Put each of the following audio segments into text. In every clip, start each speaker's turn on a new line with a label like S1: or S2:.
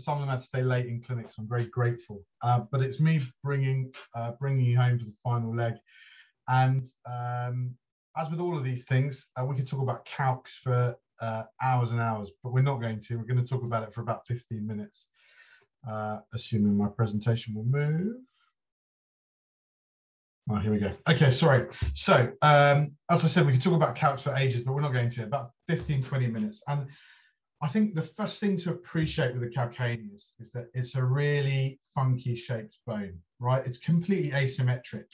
S1: some of them had to stay late in clinics. So I'm very grateful. Uh, but it's me bringing uh, bringing you home to the final leg. And um, as with all of these things, uh, we could talk about calcs for uh, hours and hours, but we're not going to. We're going to talk about it for about 15 minutes, uh, assuming my presentation will move. Oh, here we go. Okay, sorry. So, um, as I said, we could talk about calcs for ages, but we're not going to. About 15, 20 minutes. And I think the first thing to appreciate with the calcaneus is that it's a really funky shaped bone, right? It's completely asymmetric.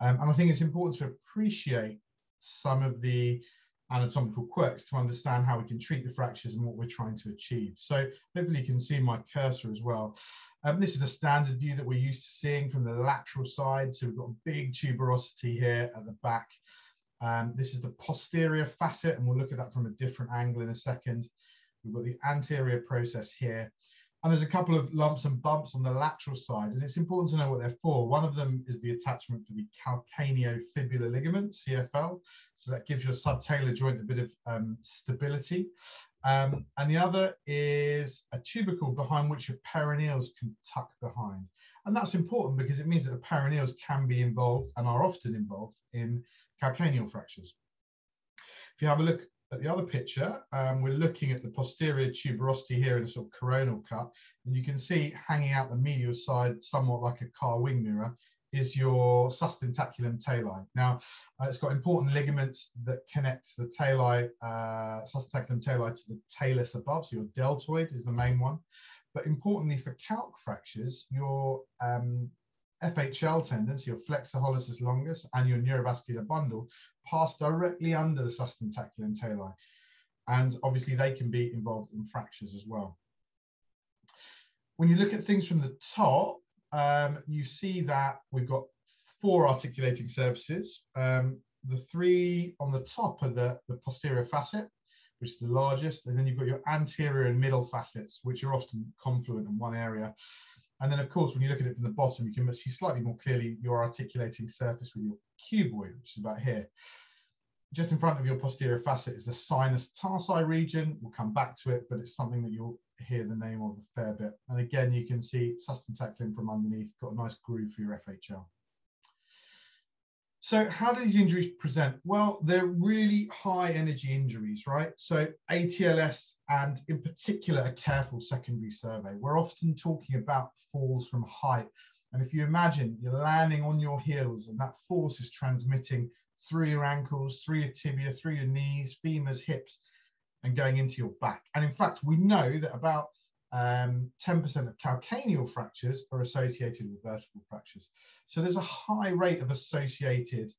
S1: Um, and I think it's important to appreciate some of the anatomical quirks to understand how we can treat the fractures and what we're trying to achieve. So hopefully you can see my cursor as well. Um, this is the standard view that we're used to seeing from the lateral side. So we've got a big tuberosity here at the back. Um, this is the posterior facet, and we'll look at that from a different angle in a second. We've got the anterior process here. And there's a couple of lumps and bumps on the lateral side, and it's important to know what they're for. One of them is the attachment for the calcaneofibular ligament, CFL. So that gives your subtalar joint a bit of um, stability. Um, and the other is a tubercle behind which your peroneals can tuck behind. And that's important because it means that the peroneals can be involved and are often involved in calcaneal fractures. If you have a look at the other picture, um, we're looking at the posterior tuberosity here in a sort of coronal cut, and you can see hanging out the medial side, somewhat like a car wing mirror, is your sustentaculum tali. Now, uh, it's got important ligaments that connect the tali, uh, sustentaculum tali to the talus above, so your deltoid is the main one. But importantly for calc fractures, your um, FHL tendons, your flexor hallucis longus and your neurovascular bundle pass directly under the sustentaculum tali. And obviously they can be involved in fractures as well. When you look at things from the top, um, you see that we've got four articulating surfaces. Um, the three on the top are the, the posterior facet, which is the largest, and then you've got your anterior and middle facets, which are often confluent in one area. And then, of course, when you look at it from the bottom, you can see slightly more clearly your articulating surface with your cuboid, which is about here. Just in front of your posterior facet is the sinus tarsi region. We'll come back to it, but it's something that you'll hear the name of a fair bit. And again, you can see sustentaculum from underneath, got a nice groove for your FHL. So how do these injuries present? Well, they're really high energy injuries, right? So ATLS and in particular a careful secondary survey. We're often talking about falls from height. And if you imagine you're landing on your heels and that force is transmitting through your ankles, through your tibia, through your knees, femurs, hips, and going into your back. And in fact, we know that about 10% um, of calcaneal fractures are associated with vertebral fractures. So there's a high rate of associated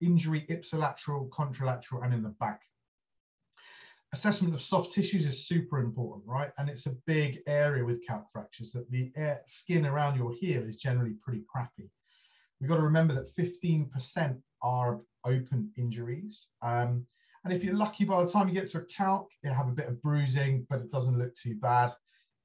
S1: injury ipsilateral, contralateral, and in the back. Assessment of soft tissues is super important, right? And it's a big area with calc fractures that the air, skin around your heel is generally pretty crappy. We've got to remember that 15% are open injuries. Um, and if you're lucky, by the time you get to a calc, you have a bit of bruising, but it doesn't look too bad.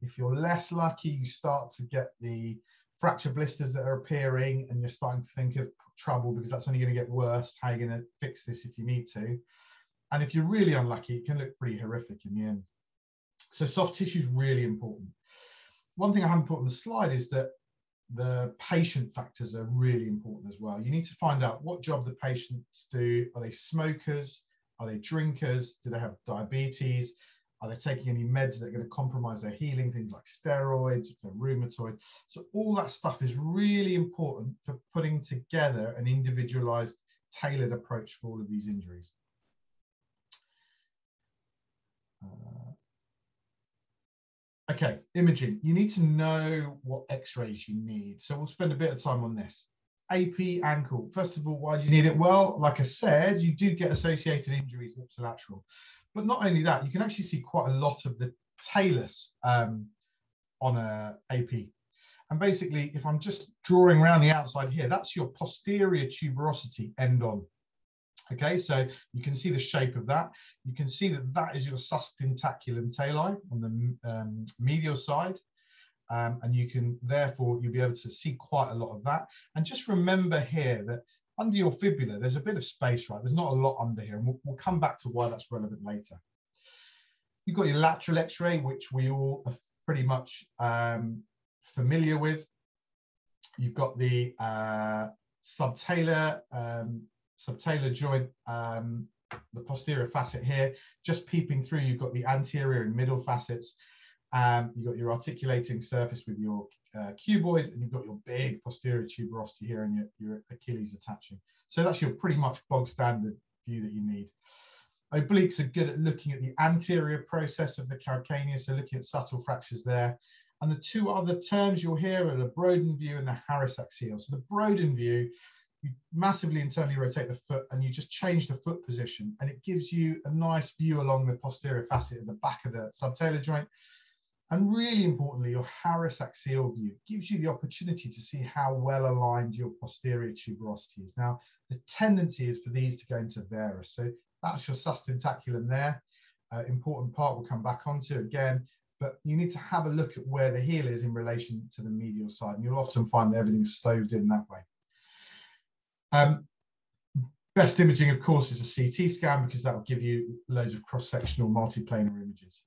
S1: If you're less lucky, you start to get the fracture blisters that are appearing and you're starting to think of trouble because that's only going to get worse. How are you going to fix this if you need to? And if you're really unlucky, it can look pretty horrific in the end. So soft tissue is really important. One thing I haven't put on the slide is that the patient factors are really important as well. You need to find out what job the patients do. Are they smokers? Are they drinkers? Do they have diabetes? Are they taking any meds that are going to compromise their healing, things like steroids, if they're rheumatoid? So all that stuff is really important for putting together an individualized, tailored approach for all of these injuries. Uh, okay, imaging. You need to know what x-rays you need. So we'll spend a bit of time on this. AP ankle. First of all, why do you need it? Well, like I said, you do get associated injuries ipsilateral. But not only that, you can actually see quite a lot of the talus um, on a AP. And basically, if I'm just drawing around the outside here, that's your posterior tuberosity end on. Okay, so you can see the shape of that. You can see that that is your sustentaculum tali on the um, medial side. Um, and you can therefore you'll be able to see quite a lot of that and just remember here that under your fibula, there's a bit of space, right? There's not a lot under here, and we'll, we'll come back to why that's relevant later. You've got your lateral x-ray, which we all are pretty much um, familiar with. You've got the uh, subtalar um, subtalar joint, um, the posterior facet here, just peeping through. You've got the anterior and middle facets. Um, you've got your articulating surface with your uh, cuboid, and you've got your big posterior tuberosity here and your, your Achilles attaching. So that's your pretty much bog standard view that you need. Obliques are good at looking at the anterior process of the calcaneus, so looking at subtle fractures there. And the two other terms you'll hear are the Broden view and the Harris axial. So the Broden view, you massively internally rotate the foot and you just change the foot position and it gives you a nice view along the posterior facet at the back of the subtalar joint. And really importantly, your Harris axial view gives you the opportunity to see how well aligned your posterior tuberosity is. Now, the tendency is for these to go into varus. So that's your sustentaculum there. Uh, important part we'll come back onto again but you need to have a look at where the heel is in relation to the medial side. And you'll often find that everything's stoved in that way. Um, best imaging, of course, is a CT scan because that will give you loads of cross-sectional multiplanar images.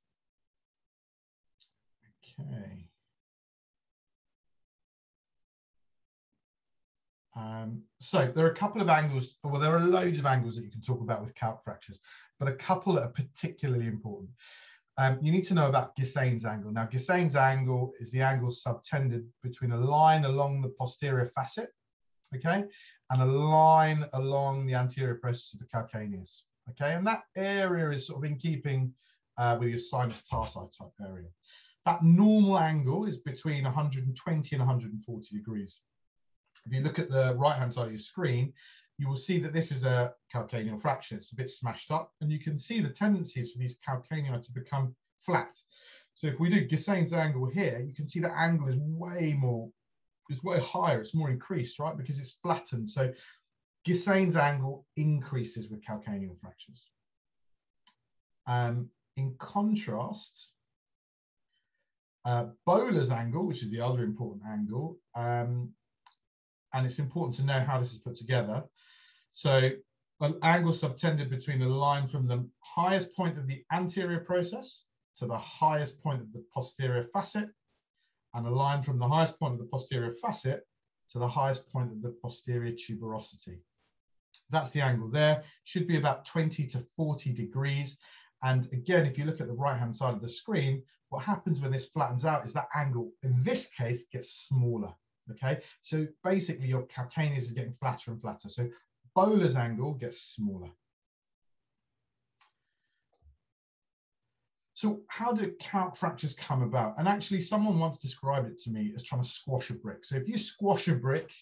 S1: Okay. Um, so there are a couple of angles, well, there are loads of angles that you can talk about with calc fractures, but a couple that are particularly important. Um, you need to know about Gissane's angle. Now, Gissane's angle is the angle subtended between a line along the posterior facet, okay, and a line along the anterior process of the calcaneus, okay, and that area is sort of in keeping uh, with your sinus tarsi type area. That normal angle is between 120 and 140 degrees. If you look at the right-hand side of your screen, you will see that this is a calcaneal fracture. It's a bit smashed up, and you can see the tendencies for these calcanei to become flat. So if we do Gissane's angle here, you can see the angle is way more, it's way higher, it's more increased, right? Because it's flattened. So Gissane's angle increases with calcaneal fractures. Um, in contrast, uh, Böhler's angle, which is the other important angle, um, and it's important to know how this is put together. So an angle subtended between a line from the highest point of the anterior process to the highest point of the posterior facet, and a line from the highest point of the posterior facet to the highest point of the posterior tuberosity. That's the angle there, should be about 20 to 40 degrees. And again, if you look at the right-hand side of the screen, what happens when this flattens out is that angle, in this case, gets smaller. Okay, so basically your calcaneus is getting flatter and flatter. So Böhler's angle gets smaller. So how do calc fractures come about? And actually someone once described it to me as trying to squash a brick. So if you squash a brick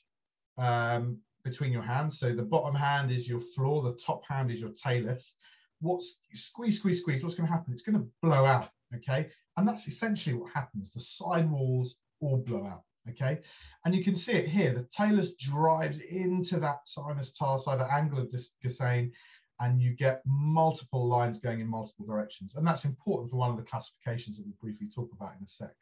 S1: um, between your hands, so the bottom hand is your floor, the top hand is your talus, what's squeeze, squeeze, squeeze, what's gonna happen? It's gonna blow out, okay? And that's essentially what happens. The side walls all blow out okay? And you can see it here, the talus drives into that sinus tarsi, the angle of this Gissane, and you get multiple lines going in multiple directions. And that's important for one of the classifications that we'll briefly talk about in a sec.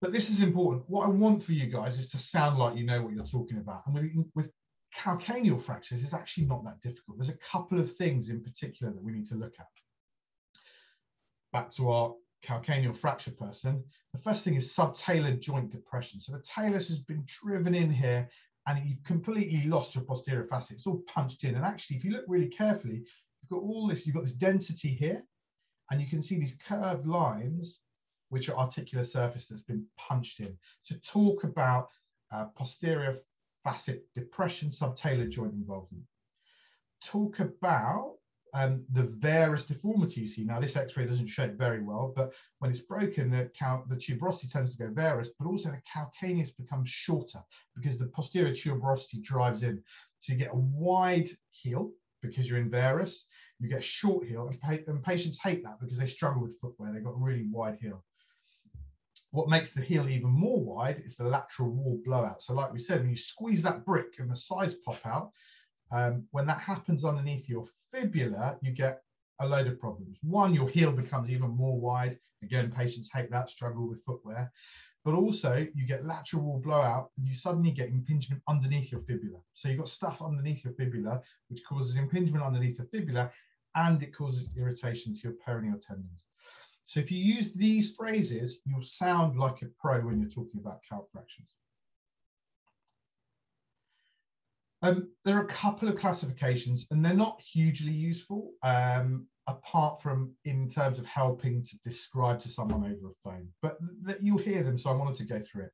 S1: But this is important. What I want for you guys is to sound like you know what you're talking about. And with, with calcaneal fractures, is actually not that difficult. There's a couple of things in particular that we need to look at. Back to our calcaneal fracture person, the first thing is subtalar joint depression. So the talus has been driven in here and you've completely lost your posterior facet. It's all punched in. And actually, if you look really carefully, you've got all this, you've got this density here, and you can see these curved lines, which are articular surface that's been punched in. To talk about uh, posterior facet depression, subtalar joint involvement. Talk about um, the varus deformity you see. Now, this X-ray doesn't show it very well, but when it's broken, the, the tuberosity tends to go varus, but also the calcaneus becomes shorter because the posterior tuberosity drives in. So you get a wide heel because you're in varus, you get a short heel, and, pa and patients hate that because they struggle with footwear. They've got a really wide heel. What makes the heel even more wide is the lateral wall blowout. So like we said, when you squeeze that brick and the sides pop out, um, when that happens underneath your fibula, you get a load of problems. One, your heel becomes even more wide. Again, patients hate that, struggle with footwear. But also, you get lateral wall blowout and you suddenly get impingement underneath your fibula. So you've got stuff underneath your fibula, which causes impingement underneath the fibula and it causes irritation to your peroneal tendons. So if you use these phrases, you'll sound like a pro when you're talking about calc fractions. Um, there are a couple of classifications and they're not hugely useful um, apart from in terms of helping to describe to someone over a phone, but th you'll hear them, so I wanted to go through it.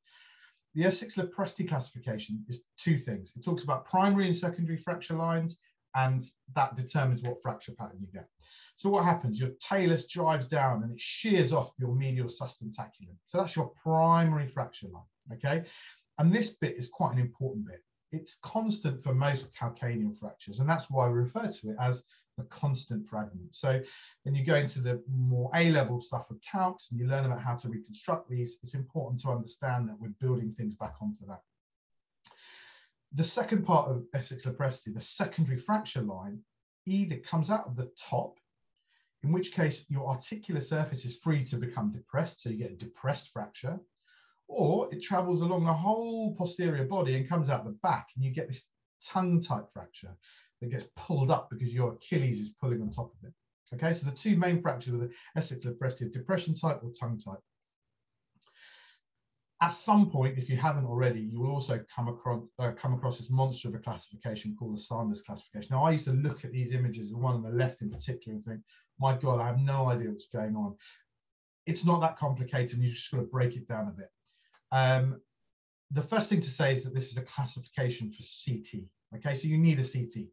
S1: The Essex-Lopresti classification is two things. It talks about primary and secondary fracture lines, and that determines what fracture pattern you get. So what happens? Your talus drives down and it shears off your medial sustentaculum. So that's your primary fracture line, okay? And this bit is quite an important bit it's constant for most calcaneal fractures, and that's why we refer to it as the constant fragment. So when you go into the more A-level stuff of calcs and you learn about how to reconstruct these, it's important to understand that we're building things back onto that. The second part of Essex-Lopresti, the secondary fracture line, either comes out of the top, in which case your articular surface is free to become depressed, so you get a depressed fracture, or it travels along the whole posterior body and comes out the back, and you get this tongue type fracture that gets pulled up because your Achilles is pulling on top of it. Okay, so the two main fractures are the Essex Lopresti depression type or tongue type. At some point, if you haven't already, you will also come across uh, come across this monster of a classification called the Sanders classification. Now, I used to look at these images, the one on the left in particular, and think, "My God, I have no idea what's going on." It's not that complicated. You just got to break it down a bit. Um, the first thing to say is that this is a classification for CT. Okay, so you need a CT.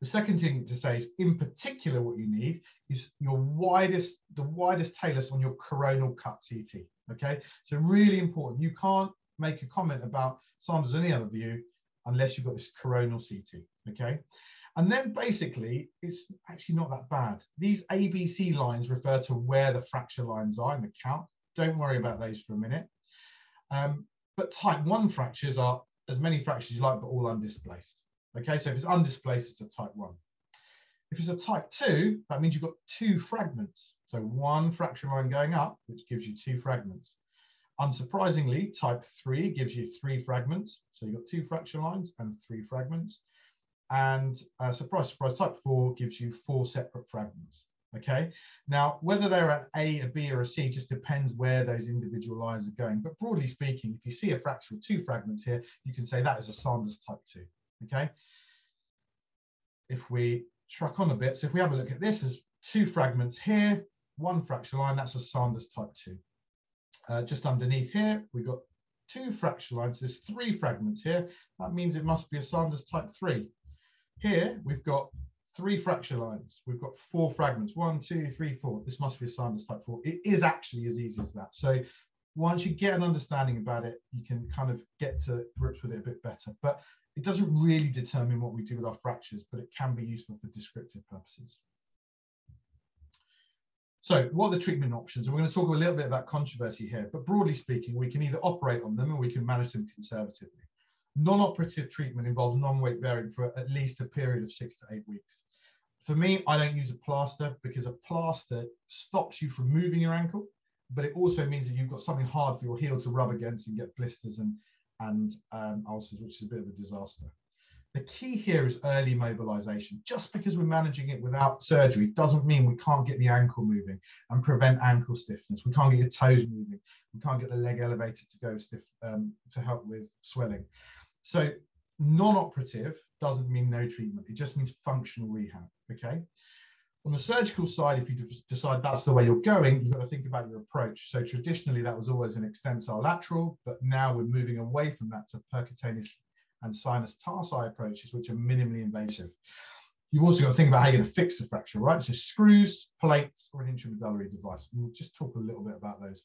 S1: The second thing to say is, in particular, what you need is your widest, the widest talus on your coronal cut CT. Okay, so really important. You can't make a comment about Sanders or any other view unless you've got this coronal CT. Okay, and then basically, it's actually not that bad. These ABC lines refer to where the fracture lines are in the count. Don't worry about those for a minute. Um, but type 1 fractures are as many fractures you like, but all undisplaced. Okay, so if it's undisplaced, it's a type 1. If it's a type 2, that means you've got two fragments. So one fracture line going up, which gives you two fragments. Unsurprisingly, type 3 gives you three fragments. So you've got two fracture lines and three fragments. And uh, surprise, surprise, type 4 gives you four separate fragments. Okay, now whether they're at A, a B, or a C just depends where those individual lines are going. But broadly speaking, if you see a fracture with two fragments here, you can say that is a Sanders type 2. Okay, if we truck on a bit, so if we have a look at this, there's two fragments here, one fracture line, that's a Sanders type 2. Uh, just underneath here, we've got two fracture lines, there's three fragments here, that means it must be a Sanders type 3. Here, we've got three fracture lines. We've got four fragments. One, two, three, four. This must be a Sanders type four. It is actually as easy as that. So once you get an understanding about it, you can kind of get to grips with it a bit better. But it doesn't really determine what we do with our fractures, but it can be useful for descriptive purposes. So what are the treatment options? And we're going to talk a little bit about controversy here, but broadly speaking, we can either operate on them or we can manage them conservatively. Non-operative treatment involves non-weight bearing for at least a period of six to eight weeks. For me, I don't use a plaster because a plaster stops you from moving your ankle, but it also means that you've got something hard for your heel to rub against and get blisters and, and um, ulcers, which is a bit of a disaster. The key here is early mobilization. Just because we're managing it without surgery doesn't mean we can't get the ankle moving and prevent ankle stiffness. We can't get your toes moving. We can't get the leg elevated to go stiff um, to help with swelling. So non-operative doesn't mean no treatment. It just means functional rehab. Okay. On the surgical side, if you decide that's the way you're going, you've got to think about your approach. So traditionally, that was always an extensile lateral, but now we're moving away from that to percutaneous and sinus tarsi approaches, which are minimally invasive. You've also got to think about how you're going to fix the fracture, right? So screws, plates, or an intramedullary device. And we'll just talk a little bit about those.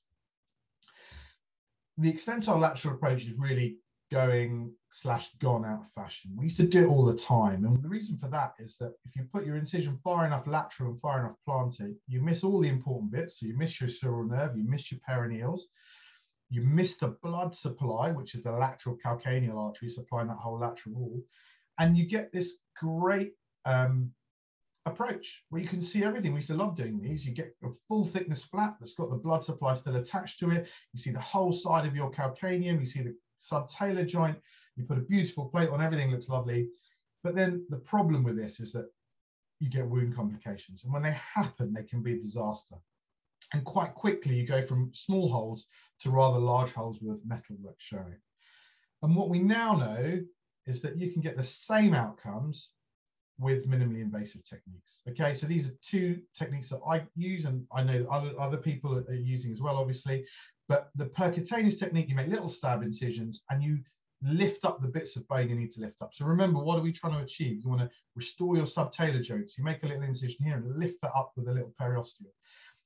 S1: The extensile lateral approach is really going slash gone out of fashion. We used to do it all the time. And the reason for that is that if you put your incision far enough lateral and far enough plantar, you miss all the important bits. So you miss your sural nerve, you miss your peroneals, you miss the blood supply, which is the lateral calcaneal artery supplying that whole lateral wall. And you get this great um, approach where you can see everything. We used to love doing these. You get a full thickness flap that's got the blood supply still attached to it. You see the whole side of your calcaneum. You see the subtalar joint. You put a beautiful plate on, everything looks lovely. But then the problem with this is that you get wound complications. And when they happen, they can be a disaster. And quite quickly, you go from small holes to rather large holes with metalwork showing. And what we now know is that you can get the same outcomes with minimally invasive techniques. Okay, so these are two techniques that I use and I know other, other people are using as well, obviously. But the percutaneous technique, you make little stab incisions and you lift up the bits of bone you need to lift up. So remember, what are we trying to achieve? You want to restore your subtalar joints. You make a little incision here and lift that up with a little periosteal.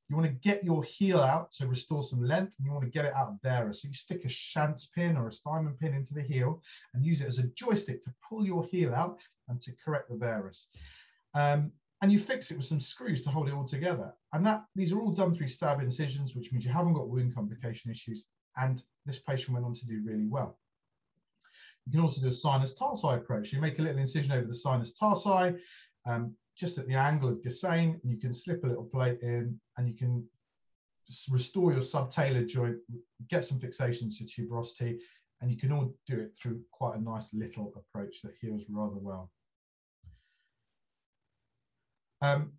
S1: You want to get your heel out to restore some length, and you want to get it out of there. So you stick a Schanz pin or a Steinmann pin into the heel and use it as a joystick to pull your heel out and to correct the varus. Um, and you fix it with some screws to hold it all together. And that these are all done through stab incisions, which means you haven't got wound complication issues. And this patient went on to do really well. You can also do a sinus tarsi approach. You make a little incision over the sinus tarsi, um, just at the angle of Gissane, and you can slip a little plate in and you can restore your subtalar joint, get some fixation to tuberosity, and you can all do it through quite a nice little approach that heals rather well. Um,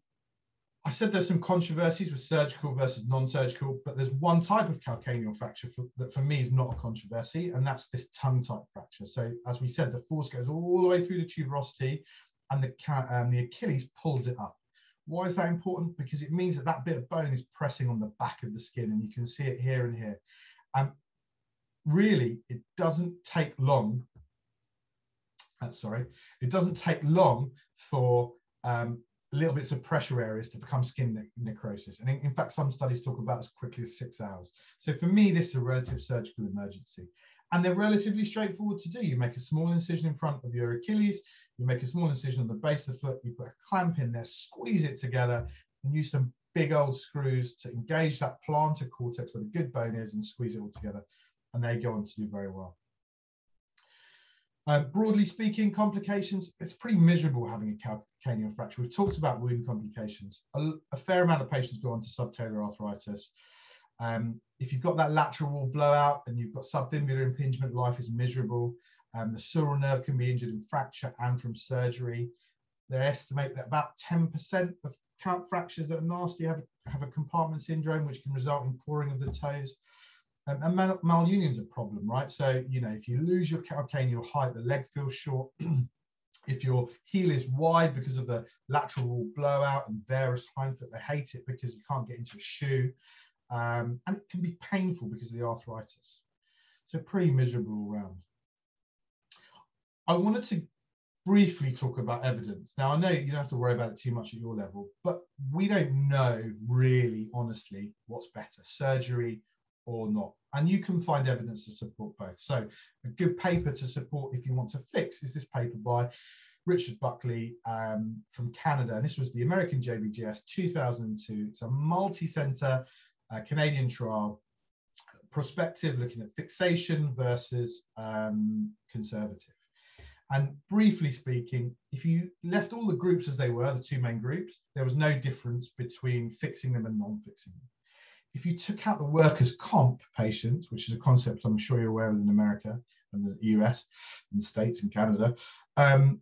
S1: I said there's some controversies with surgical versus non-surgical, but there's one type of calcaneal fracture for, that for me is not a controversy, and that's this tongue type fracture. So as we said, the force goes all the way through the tuberosity, and the, um, the Achilles pulls it up. Why is that important? Because it means that that bit of bone is pressing on the back of the skin, and you can see it here and here. Um, really, it doesn't take long. Uh, sorry, it doesn't take long for um, little bits of pressure areas to become skin ne necrosis. And in, in, fact, some studies talk about as quickly as six hours. So for me, this is a relative surgical emergency. And they're relatively straightforward to do. You make a small incision in front of your Achilles, you make a small incision on the base of the foot, you put a clamp in there, squeeze it together, and use some big old screws to engage that plantar cortex where the good bone is and squeeze it all together. And they go on to do very well. Uh, broadly speaking, complications, it's pretty miserable having a calcaneal fracture. We've talked about wound complications. A, a fair amount of patients go on to subtalar arthritis. Um, if you've got that lateral wall blowout and you've got subfibular impingement, life is miserable. Um, the sural nerve can be injured in fracture and from surgery. They estimate that about 10% of count fractures that are nasty have, have a compartment syndrome, which can result in clawing of the toes. Um, and mal- malunion's a problem, right? So, you know, if you lose your calcaneal height, the leg feels short. if your heel is wide because of the lateral wall blowout and varus hindfoot, they hate it because you can't get into a shoe. Um, and it can be painful because of the arthritis. So pretty miserable round. I wanted to briefly talk about evidence. Now, I know you don't have to worry about it too much at your level, but we don't know really, honestly, what's better, surgery or not. And you can find evidence to support both. So a good paper to support if you want to fix is this paper by Richard Buckley um, from Canada. And this was the American JBJS 2002. It's a multi-center uh, Canadian trial, prospective, looking at fixation versus um, conservative. And briefly speaking, if you left all the groups as they were, the two main groups, there was no difference between fixing them and non-fixing them if you took out the workers' comp patients, which is a concept I'm sure you're aware of in America and the US and the States and Canada, um,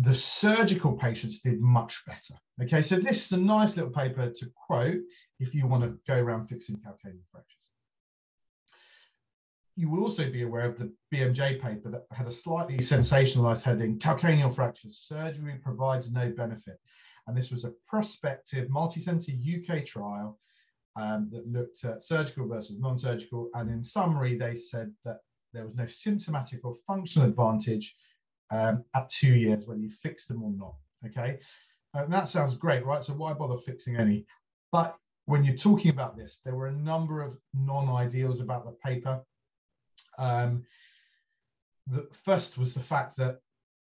S1: the surgical patients did much better. Okay, so this is a nice little paper to quote if you want to go around fixing calcaneal fractures. You will also be aware of the BMJ paper that had a slightly sensationalized heading, Calcaneal Fractures, Surgery Provides No Benefit. And this was a prospective multi-center UK trial um, that looked at surgical versus non-surgical. And in summary, they said that there was no symptomatic or functional advantage um, at two years, whether you fix them or not. Okay, and that sounds great, right? So why bother fixing any? But when you're talking about this, there were a number of non-ideals about the paper. Um, the first was the fact that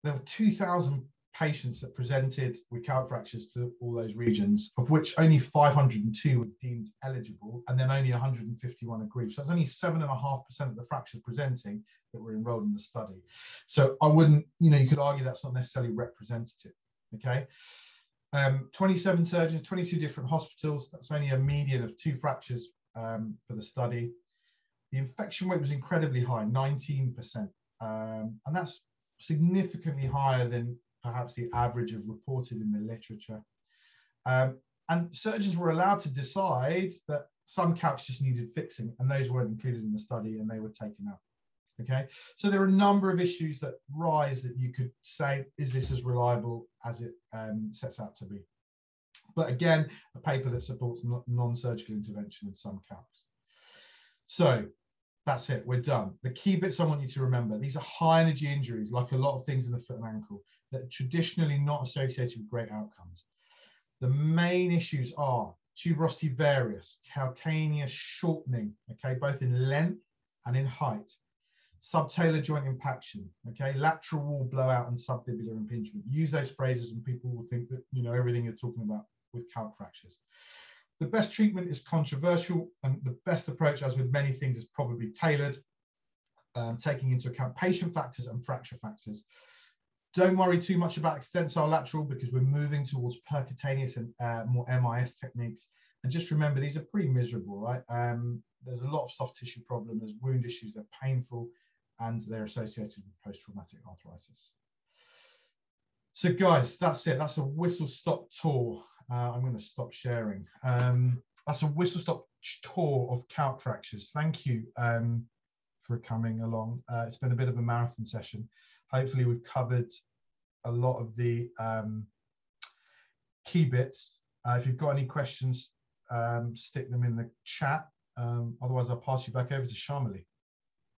S1: there were 2,000 patients that presented with calc fractures to all those regions, of which only 502 were deemed eligible, and then only 151 agreed. So that's only 7.5% of the fractures presenting that were enrolled in the study. So I wouldn't, you know, you could argue that's not necessarily representative. Okay. Um, 27 surgeons, 22 different hospitals. That's only a median of two fractures um, for the study. The infection rate was incredibly high, 19%. Um, and that's significantly higher than perhaps the average of reported in the literature. Um, and surgeons were allowed to decide that some calcs just needed fixing, and those weren't included in the study, and they were taken out. Okay, so there are a number of issues that rise that you could say, is this as reliable as it um, sets out to be? But again, a paper that supports non-surgical intervention in some calcs. So that's it, we're done. The key bits I want you to remember, these are high energy injuries, like a lot of things in the foot and ankle, that traditionally not associated with great outcomes. The main issues are tuberosity varus, calcaneus shortening, okay, both in length and in height, subtalar joint impaction, okay, lateral wall blowout and subfibular impingement. Use those phrases and people will think that you know everything you're talking about with calc fractures. The best treatment is controversial and the best approach, as with many things, is probably tailored, um, taking into account patient factors and fracture factors. Don't worry too much about extensile lateral because we're moving towards percutaneous and uh, more MIS techniques. And just remember, these are pretty miserable, right? Um, there's a lot of soft tissue problem, there's wound issues, they're painful, and they're associated with post-traumatic arthritis. So guys, that's it. That's a whistle-stop tour. Uh, I'm going to stop sharing. Um, that's a whistle-stop tour of calc fractures. Thank you um, for coming along. Uh, it's been a bit of a marathon session. Hopefully we've covered a lot of the um, key bits. Uh, if you've got any questions, um, stick them in the chat. Um, otherwise, I'll pass you back over to Shamali.